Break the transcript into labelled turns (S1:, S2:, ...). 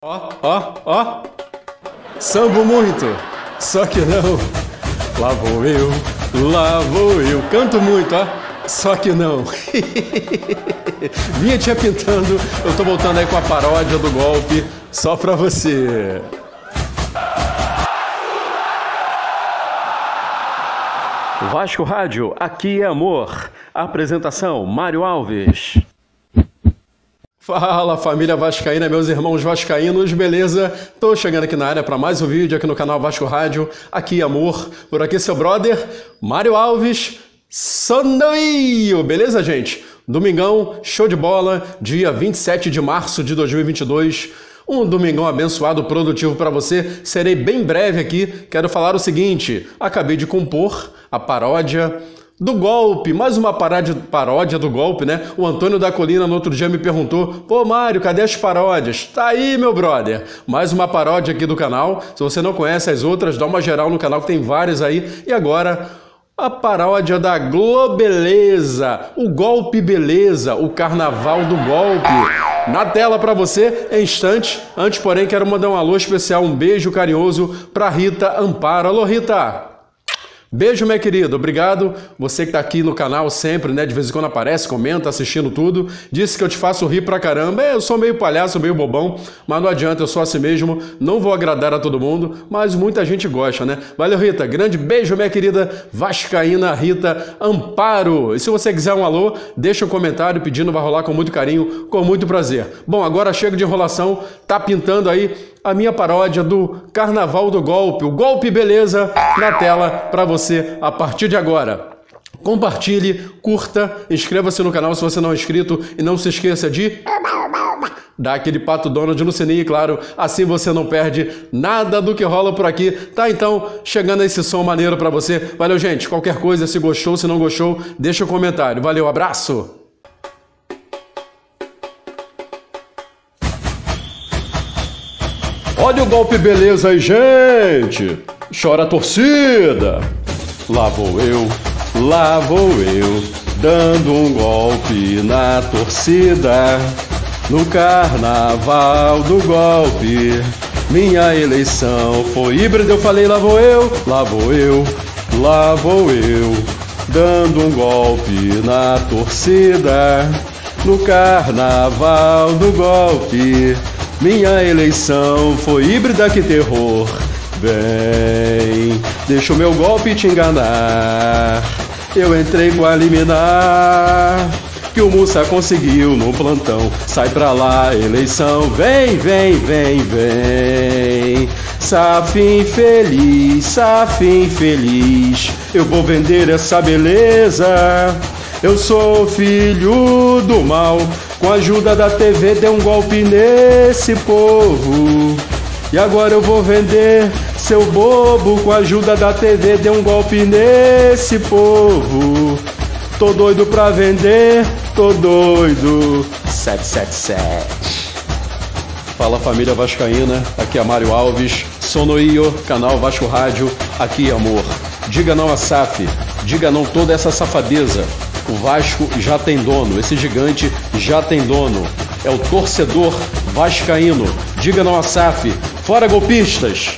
S1: Ó, ó, ó. Sambo muito, só que não. Lá vou eu, lá vou eu. Canto muito, ó. Só que não. Vinha te pintando, eu tô voltando aí com a paródia do golpe só pra você. Vasco Rádio, aqui é amor. Apresentação: Mário Alves. Fala família Vascaína, meus irmãos vascaínos, beleza? Tô chegando aqui na área para mais um vídeo aqui no canal Vasco Rádio. Aqui amor, por aqui seu brother Mário Alves Sondoio, beleza gente? Domingão, show de bola, dia 27 de março de 2022. Um domingão abençoado, produtivo para você. Serei bem breve aqui. Quero falar o seguinte: acabei de compor a paródia do golpe, mais uma paródia, paródia do golpe, né? O Antônio da Colina no outro dia me perguntou: Pô, Mário, cadê as paródias? Tá aí, meu brother. Mais uma paródia aqui do canal. Se você não conhece as outras, dá uma geral no canal que tem várias aí. E agora, a paródia da Globeleza, o golpe beleza, o carnaval do golpe. Na tela para você em instante. Antes, porém, quero mandar um alô especial, um beijo carinhoso para Rita Amparo. Alô, Rita! Beijo, minha querida. Obrigado. Você que está aqui no canal sempre, né? De vez em quando aparece, comenta, assistindo tudo. Disse que eu te faço rir pra caramba. É, eu sou meio palhaço, meio bobão, mas não adianta, eu sou assim mesmo. Não vou agradar a todo mundo, mas muita gente gosta, né? Valeu, Rita. Grande beijo, minha querida Vascaína Rita Amparo. E se você quiser um alô, deixa um comentário pedindo, vai rolar com muito carinho, com muito prazer. Bom, agora chega de enrolação. Tá pintando aí a minha paródia do Carnaval do Golpe, o Golpe Beleza, na tela para você a partir de agora. Compartilhe, curta, inscreva-se no canal se você não é inscrito e não se esqueça de dar aquele pato Donald no sininho, claro, assim você não perde nada do que rola por aqui. Tá então chegando esse som maneiro para você. Valeu, gente. Qualquer coisa, se gostou, se não gostou, deixa um comentário. Valeu, abraço. Olha o golpe beleza aí, gente! Chora a torcida! Lá vou eu, lá vou eu, dando um golpe na torcida. No carnaval do golpe, minha eleição foi híbrida. Eu falei, lá vou eu, lá vou eu, lá vou eu, dando um golpe na torcida. No carnaval do golpe, minha eleição foi híbrida que terror. Bem, deixa o meu golpe te enganar. Eu entrei com a liminar que o Mussa conseguiu no plantão. Sai pra lá, eleição, vem, vem, vem, vem. Safim feliz, safim feliz. Eu vou vender essa beleza. Eu sou filho do mal, com a ajuda da TV dei um golpe nesse povo. E agora eu vou vender seu bobo com a ajuda da TV dei um golpe nesse povo. Tô doido pra vender, tô doido. 777. Fala família Vascaína, aqui é Mário Alves, Sonoio, canal Vasco Rádio, aqui amor. Diga não a SAF, diga não toda essa safadeza. O Vasco já tem dono, esse gigante já tem dono. É o torcedor vascaíno. Diga não a SAF. Fora golpistas!